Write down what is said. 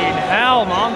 hell, mom.